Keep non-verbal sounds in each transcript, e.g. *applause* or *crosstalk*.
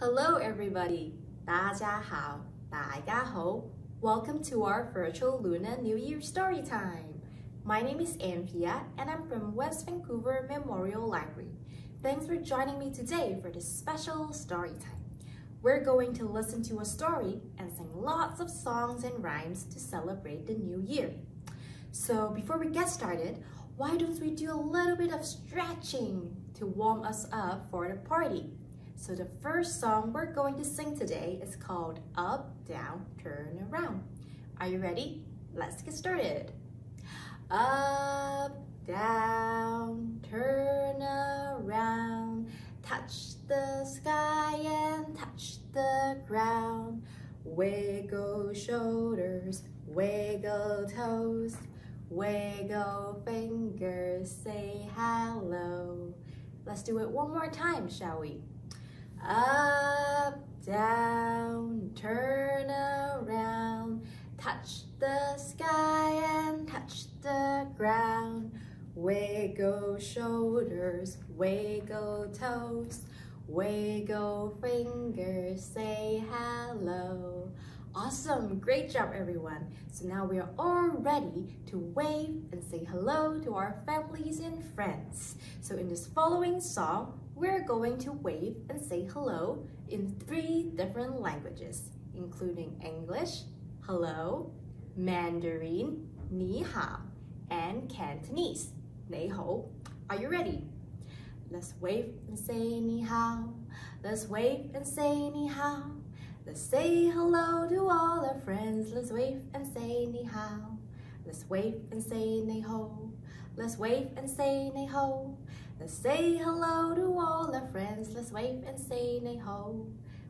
Hello everybody! 大家好,大家好. Welcome to our virtual Lunar New Year story time. My name is Anthea, and I'm from West Vancouver Memorial Library. Thanks for joining me today for this special story time. We're going to listen to a story and sing lots of songs and rhymes to celebrate the new year. So before we get started, why don't we do a little bit of stretching to warm us up for the party? So the first song we're going to sing today is called Up, Down, Turn Around. Are you ready? Let's get started. Up, down, turn around, touch the sky and touch the ground. Wiggle shoulders, wiggle toes, wiggle fingers, say hello. Let's do it one more time, shall we? Up, down, turn around, touch the sky and touch the ground. Wiggle shoulders, wiggle toes, wiggle fingers, say hello. Awesome, great job everyone. So now we are all ready to wave and say hello to our families and friends. So in this following song, we're going to wave and say hello in three different languages, including English, hello, Mandarin, ni hao, and Cantonese, nei hou. Are you ready? Let's wave and say ni hao. Let's wave and say ni hao. Let's say hello to all our friends. Let's wave and say ni hao. Let's wave and say nei hou. Let's wave and say nei hou. Let's say hello to all our friends. Let's wave and say ni hao.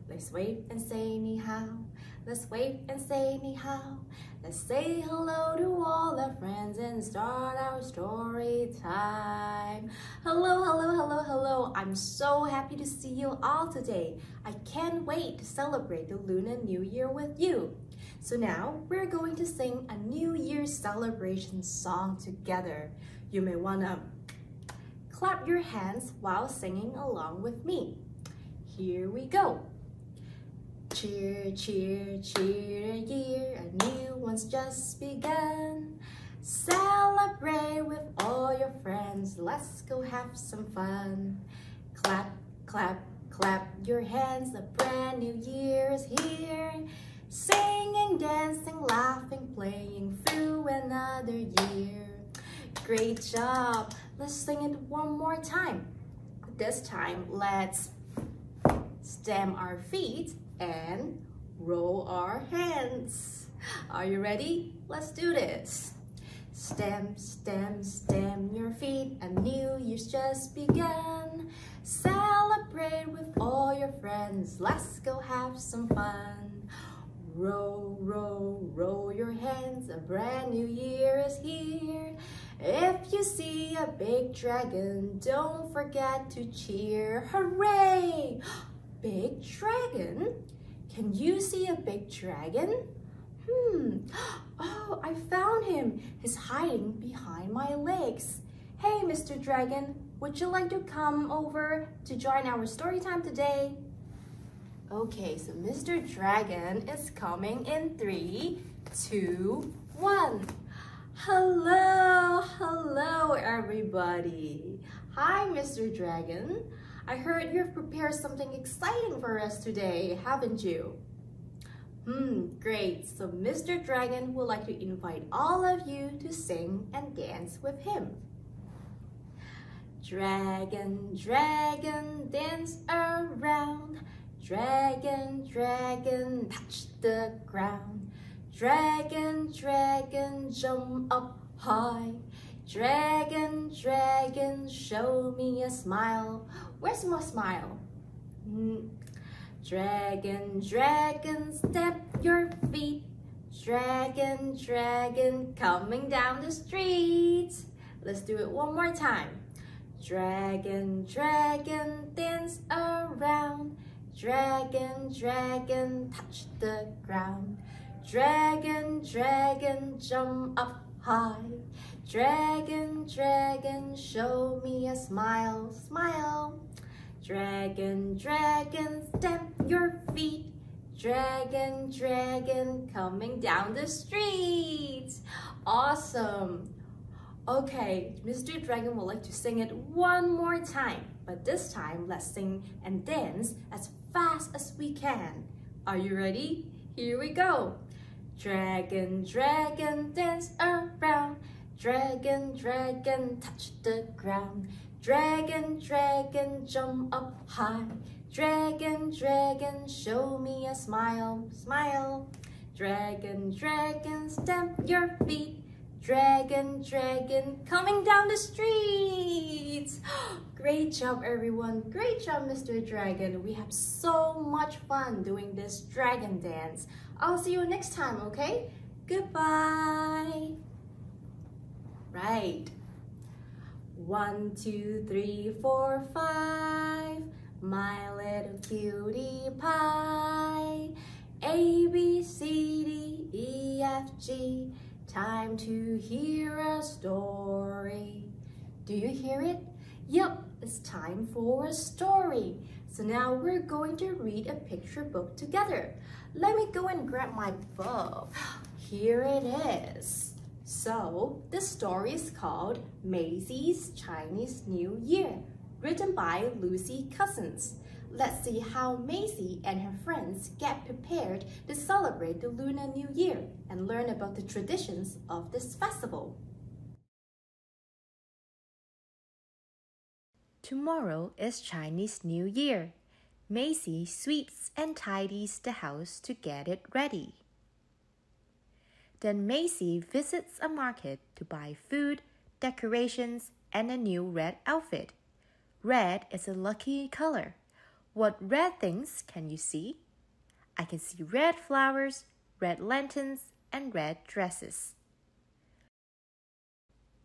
Let's wave and say ni hao. Let's wave and say ni hao. Let's say hello to all our friends and start our story time. Hello, hello, hello, hello. I'm so happy to see you all today. I can't wait to celebrate the Lunar New Year with you. So now we're going to sing a New Year's celebration song together. You may wanna Clap your hands while singing along with me. Here we go. Cheer, cheer, cheer a year, a new one's just begun. Celebrate with all your friends, let's go have some fun. Clap, clap, clap your hands, a brand new year is here. Singing, dancing, laughing, playing through another year. Great job! Let's sing it one more time. This time, let's stamp our feet and roll our hands. Are you ready? Let's do this. Stamp, stamp, stamp your feet. A new year's just begun. Celebrate with all your friends. Let's go have some fun. Roll, roll, roll your hands. A brand new year is here. If you see a big dragon, don't forget to cheer. Hooray! Big dragon? Can you see a big dragon? Hmm, *gasps* oh, I found him. He's hiding behind my legs. Hey, Mr. Dragon, would you like to come over to join our story time today? Okay, so Mr. Dragon is coming in three, two, one. Hello, hello everybody. Hi, Mr. Dragon. I heard you've prepared something exciting for us today, haven't you? Hmm, great. So Mr. Dragon would like to invite all of you to sing and dance with him. Dragon, dragon, dance around. Dragon, dragon, touch the ground. Dragon, dragon, jump up high. Dragon, dragon, show me a smile. Where's my smile? Mm. Dragon, dragon, step your feet. Dragon, dragon, coming down the street. Let's do it one more time. Dragon, dragon, dance around. Dragon, dragon, touch the ground. Dragon, dragon, jump up high. Dragon, dragon, show me a smile, smile. Dragon, dragon, stamp your feet. Dragon, dragon, coming down the street. Awesome. Okay, Mr. Dragon would like to sing it one more time, but this time let's sing and dance as fast as we can. Are you ready? Here we go. Dragon, dragon, dance around. Dragon, dragon, touch the ground. Dragon, dragon, jump up high. Dragon, dragon, show me a smile, smile. Dragon, dragon, stamp your feet. Dragon, dragon, coming down the streets. *gasps* Great job, everyone. Great job, Mr. Dragon. We have so much fun doing this dragon dance. I'll see you next time, okay? Goodbye. Right. One, two, three, four, five. My little cutie pie. A, B, C, D, E, F, G. Time to hear a story. Do you hear it? Yep, it's time for a story. So now we're going to read a picture book together. Let me go and grab my book. *gasps* Here it is. So, the story is called Maisie's Chinese New Year, written by Lucy Cousins. Let's see how Maisie and her friends get prepared to celebrate the Lunar New Year and learn about the traditions of this festival. Tomorrow is Chinese New Year. Maisie sweeps and tidies the house to get it ready. Then Maisie visits a market to buy food, decorations, and a new red outfit. Red is a lucky color. What red things can you see? I can see red flowers, red lanterns, and red dresses.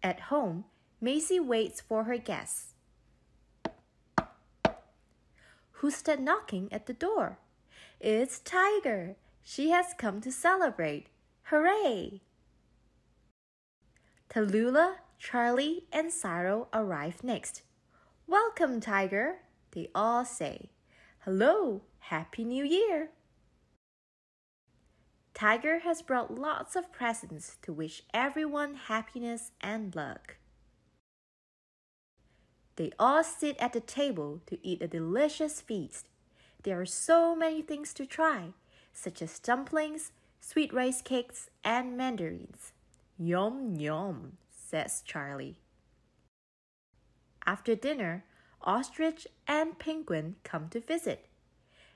At home, Maisie waits for her guests. Who's that knocking at the door? It's Tiger. She has come to celebrate. Hooray! Tallulah, Charlie, and Cyril arrive next. Welcome, Tiger, they all say. Hello, Happy New Year! Tiger has brought lots of presents to wish everyone happiness and luck. They all sit at the table to eat a delicious feast. There are so many things to try, such as dumplings, sweet rice cakes, and mandarins. Yum yum, says Charlie. After dinner, Ostrich and Penguin come to visit.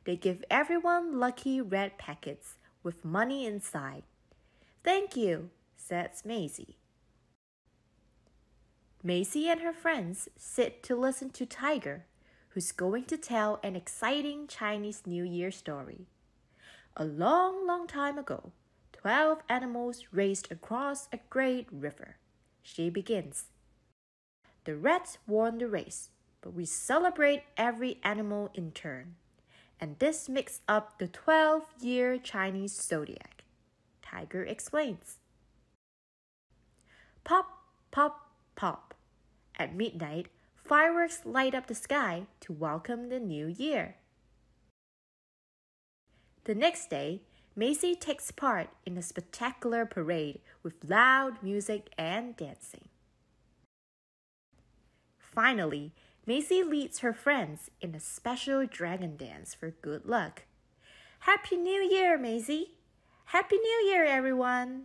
They give everyone lucky red packets with money inside. Thank you, says Maisie. Maisie and her friends sit to listen to Tiger, who's going to tell an exciting Chinese New Year story. A long, long time ago, twelve animals raced across a great river. She begins. The rats won the race, but we celebrate every animal in turn. And this makes up the 12 year Chinese zodiac. Tiger explains. Pop, pop, pop. At midnight, fireworks light up the sky to welcome the new year. The next day, Maisie takes part in a spectacular parade with loud music and dancing. Finally, Maisie leads her friends in a special dragon dance for good luck. Happy New Year, Maisie! Happy New Year, everyone!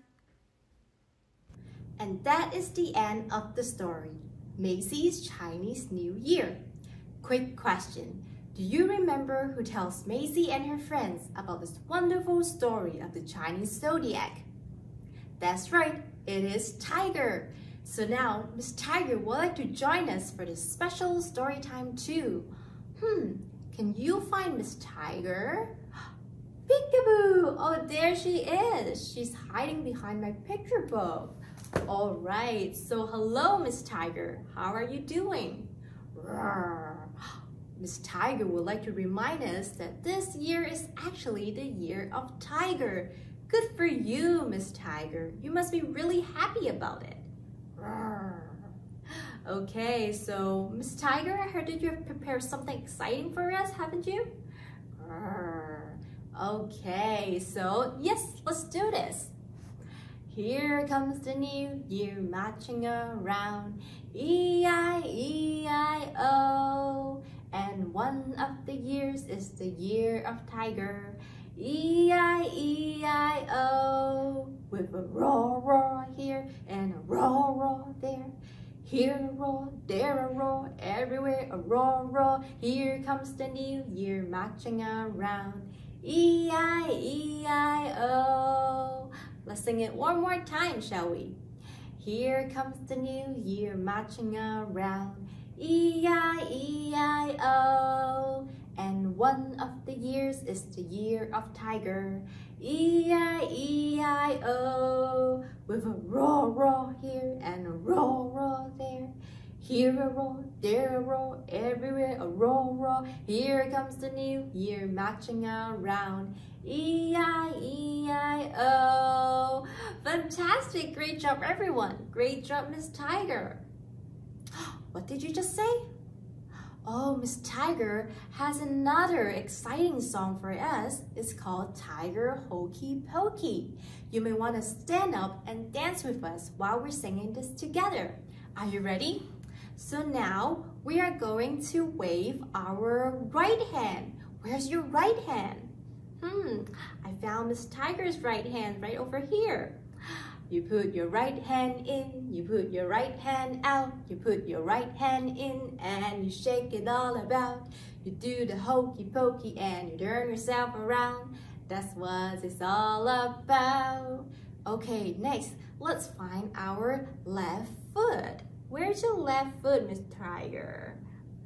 And that is the end of the story. Maisie's Chinese New Year. Quick question. Do you remember who tells Maisie and her friends about this wonderful story of the Chinese zodiac? That's right, it is Tiger. So now, Miss Tiger would like to join us for this special story time too. Hmm, can you find Miss Tiger? *gasps* Peekaboo! Oh, there she is. She's hiding behind my picture book. All right, so hello, Miss Tiger. How are you doing? Miss Tiger would like to remind us that this year is actually the year of Tiger. Good for you, Miss Tiger. You must be really happy about it. Okay, so Miss Tiger, I heard that you have prepared something exciting for us, haven't you? Okay, so yes, let's do this. Here comes the new year marching around, E-I-E-I-O. And one of the years is the year of tiger, E-I-E-I-O. With a roar roar here and a roar roar there. Here a roar, there a roar, everywhere a roar roar. Here comes the new year marching around, E-I-E-I-O. Let's sing it one more time, shall we? Here comes the new year marching around, E-I-E-I-O. And one of the years is the year of tiger, E-I-E-I-O. With a roar roar here and a roar roar there. Here a roar, there a roar, everywhere a roar roar. Here comes the new year marching around. E-I-E-I-O. Fantastic, great job everyone. Great job, Miss Tiger. What did you just say? Oh, Miss Tiger has another exciting song for us. It's called Tiger Hokey Pokey. You may want to stand up and dance with us while we're singing this together. Are you ready? So now we are going to wave our right hand. Where's your right hand? Hmm, I found Miss Tiger's right hand right over here. You put your right hand in, you put your right hand out, you put your right hand in and you shake it all about. You do the hokey pokey and you turn yourself around. That's what it's all about. Okay, next, let's find our left foot. Where's your left foot, Miss Tiger?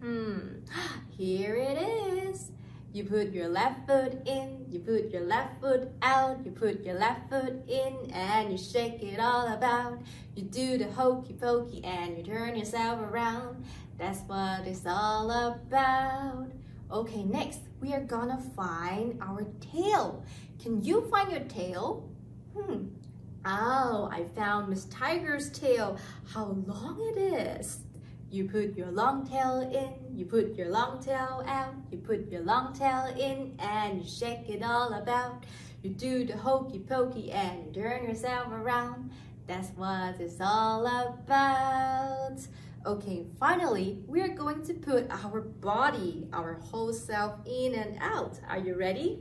Hmm, *gasps* here it is. You put your left foot in, you put your left foot out, you put your left foot in and you shake it all about. You do the hokey pokey and you turn yourself around. That's what it's all about. Okay, next we are gonna find our tail. Can you find your tail? Hmm, Oh, I found Miss Tiger's tail. How long it is. You put your long tail in, you put your long tail out, you put your long tail in and you shake it all about. You do the hokey pokey and you turn yourself around. That's what it's all about. Okay, finally, we're going to put our body, our whole self in and out. Are you ready?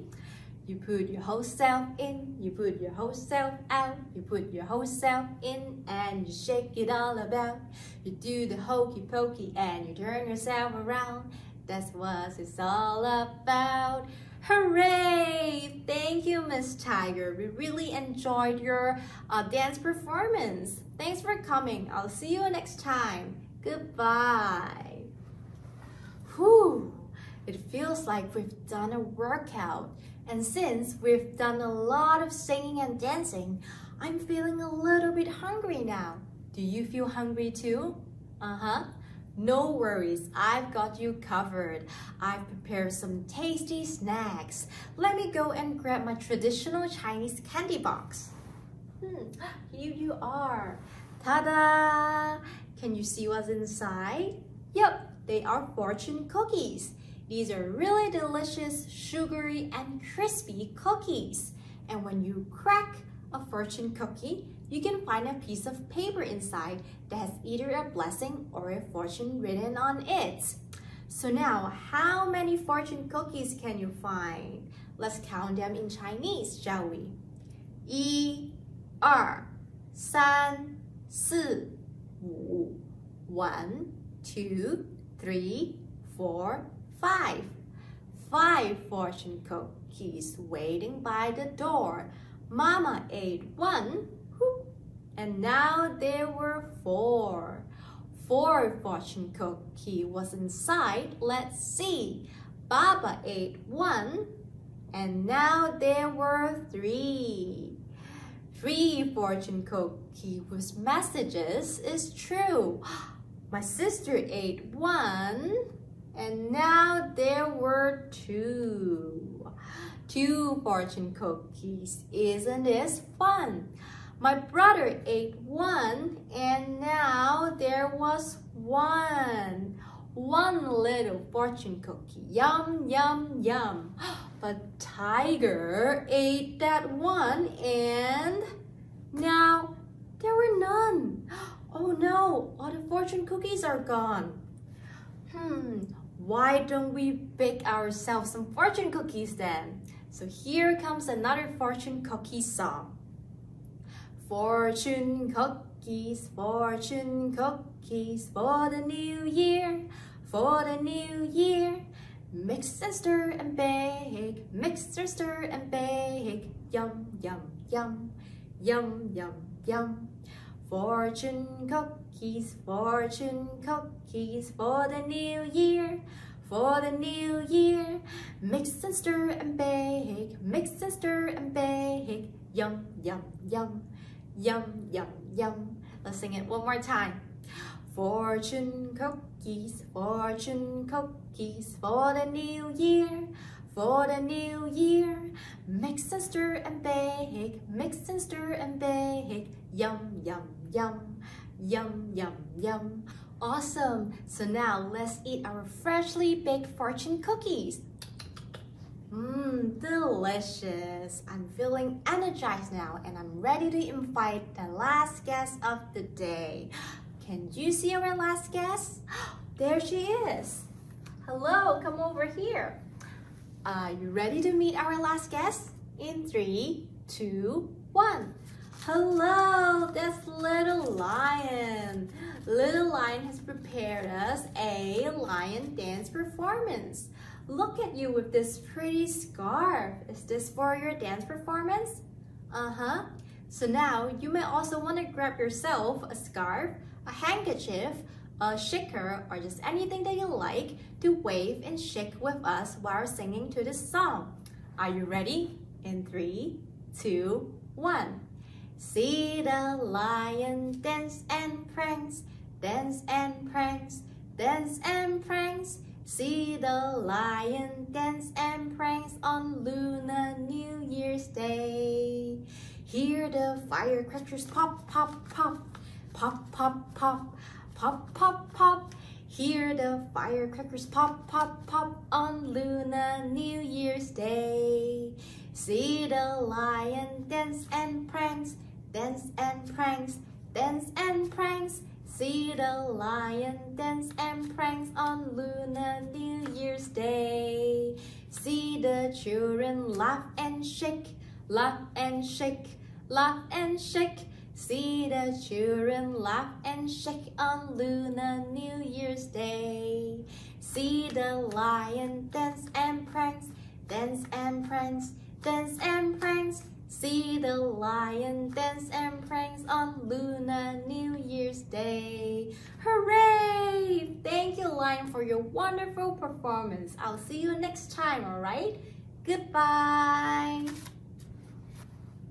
You put your whole self in, you put your whole self out, you put your whole self in and you shake it all about. You do the hokey pokey and you turn yourself around. That's what it's all about. Hooray! Thank you, Miss Tiger. We really enjoyed your uh, dance performance. Thanks for coming. I'll see you next time. Goodbye. Whew, it feels like we've done a workout. And since we've done a lot of singing and dancing, I'm feeling a little bit hungry now. Do you feel hungry too? Uh-huh. No worries, I've got you covered. I've prepared some tasty snacks. Let me go and grab my traditional Chinese candy box. Hmm, here you are. Ta-da! Can you see what's inside? Yep, they are fortune cookies. These are really delicious, sugary, and crispy cookies. And when you crack a fortune cookie, you can find a piece of paper inside that has either a blessing or a fortune written on it. So now, how many fortune cookies can you find? Let's count them in Chinese, shall we? 一、二、三、四、五. One, two, three, four, five. Five fortune cookies waiting by the door. Mama ate one, and now there were four. Four fortune cookie was inside. Let's see. Baba ate one, and now there were three. Three fortune cookie with messages is true. *gasps* My sister ate one, and now there were two. Two fortune cookies. Isn't this fun? My brother ate one and now there was one. One little fortune cookie. Yum, yum, yum. *gasps* But Tiger ate that one and now there were none. *gasps* Oh no, all the fortune cookies are gone. Hmm, why don't we bake ourselves some fortune cookies then? So here comes another fortune cookie song. Fortune cookies, fortune cookies for the new year, for the new year. Mix and stir and bake, mix and stir and bake. Yum, yum, yum, yum, yum, yum. Fortune cookies, fortune cookies for the new year, for the new year. Mix and stir and bake, mix and stir and bake. Yum, yum, yum, yum, yum, yum. Let's sing it one more time. Fortune cookies, fortune cookies for the new year, for the new year. Mix and stir and bake, mix and stir and bake. Yum, yum, yum, yum, yum, yum. Awesome! So now let's eat our freshly baked fortune cookies. Mmm, delicious. I'm feeling energized now and I'm ready to invite the last guest of the day. Can you see our last guest? *gasps* There she is. Hello, come over here. Are you ready to meet our last guest? In three, two, one. Hello, that's Little Lion. Little Lion has prepared us a lion dance performance. Look at you with this pretty scarf. Is this for your dance performance? Uh-huh. So now you may also want to grab yourself a scarf, a handkerchief, a shaker, or just anything that you like to wave and shake with us while singing to this song. Are you ready? In three, two, one. See the lion dance and prance, dance and prance, dance and prance. See the lion dance and pranks on Lunar New Year's Day. Hear the firecrackers pop, pop, pop, pop, pop, pop, pop, pop, pop. Hear the firecrackers pop, pop, pop on Lunar New Year's Day. See the lion dance and pranks, dance and pranks, dance and pranks. See the lion dance and pranks on Lunar New Year's Day. See the children laugh and shake, laugh and shake, laugh and shake. See the children laugh and shake on Lunar New Year's Day. See the lion dance and pranks, dance and pranks, dance and pranks. See the lion dance and pranks on Lunar New Year's Day. Hooray! Thank you, Lion, for your wonderful performance. I'll see you next time, alright? Goodbye!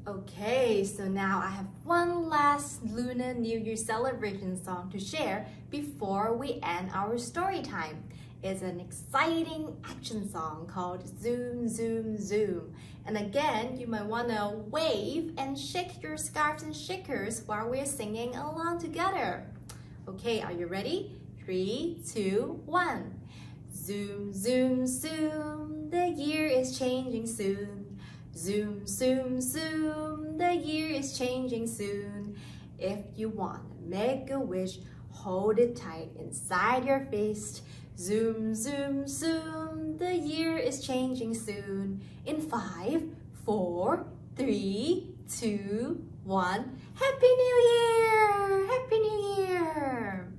Okay, so now I have one last Lunar New Year celebration song to share before we end our story time. It's an exciting action song called Zoom Zoom Zoom. And again, you might want to wave and shake your scarves and shakers while we're singing along together. Okay, are you ready? Three, two, one. Zoom, zoom, zoom, the year is changing soon. Zoom, zoom, zoom, the year is changing soon. If you want to make a wish, hold it tight inside your fist. Zoom, zoom, zoom, the year is changing soon. In five, four, three, two, one. Happy New Year! Happy New Year!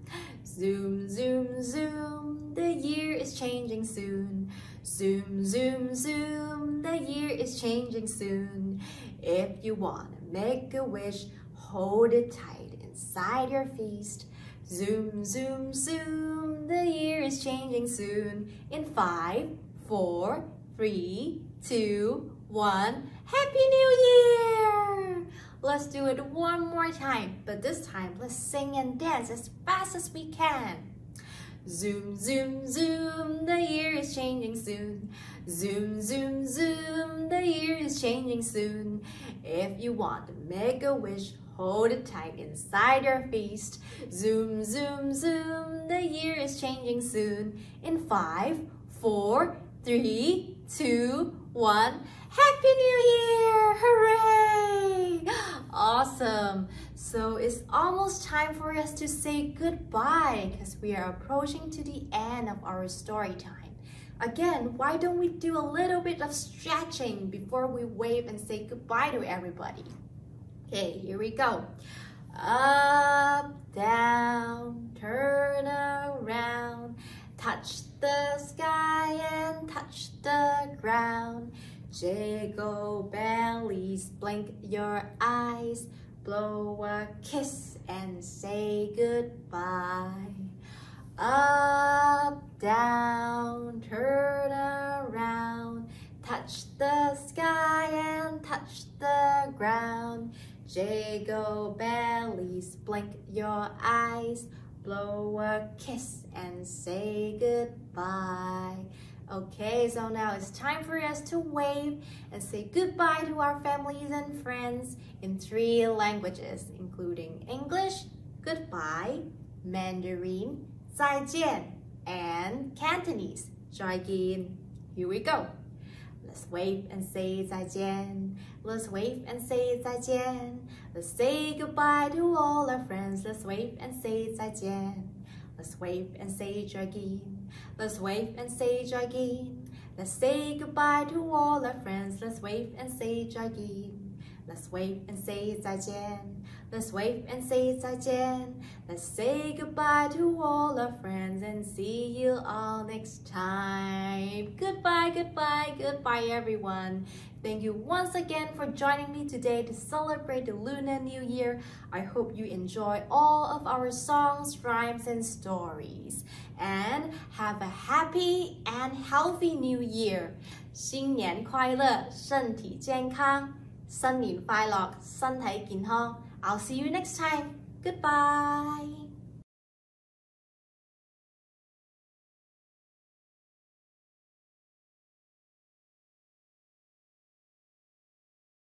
Zoom, zoom, zoom, the year is changing soon. Zoom, zoom, zoom, the year is changing soon. If you want to make a wish, hold it tight inside your feast. Zoom, zoom, zoom, the year is changing soon. In five, four, three, two, one. Happy New Year! Let's do it one more time, but this time let's sing and dance as fast as we can. Zoom, zoom, zoom, the year is changing soon. Zoom, zoom, zoom, the year is changing soon. If you want to make a wish, hold it tight inside your feast. Zoom, zoom, zoom, the year is changing soon. In five, four, three, two, one. Happy New Year! Hooray! Awesome! So it's almost time for us to say goodbye because we are approaching to the end of our story time. Again, why don't we do a little bit of stretching before we wave and say goodbye to everybody? Okay, here we go. Up, down, turn around, touch the sky and touch the ground. Jiggle bellies, blink your eyes, blow a kiss and say goodbye. Up, down, turn around, touch the sky and touch the ground. Jiggle bellies, blink your eyes, blow a kiss and say goodbye. Okay, so now it's time for us to wave and say goodbye to our families and friends in three languages, including English, goodbye, Mandarin, 再见, and Cantonese, 再见. Here we go. Let's wave and say 再见. Let's wave and say 再见. Let's say goodbye to all our friends. Let's wave and say 再见. Let's wave and say 再见. Let's wave and say 再见. Let's say goodbye to all our friends. Let's wave and say 再见. Let's wave and say 再见. Let's wave and say 再见. Let's say goodbye to all our friends and see you all next time. Goodbye, goodbye, goodbye, everyone. Thank you once again for joining me today to celebrate the Lunar New Year. I hope you enjoy all of our songs, rhymes, and stories. And have a happy and healthy New Year. 新年快乐，身体健康。新年快乐，身体健康。I'll see you next time. Goodbye.